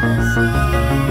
você.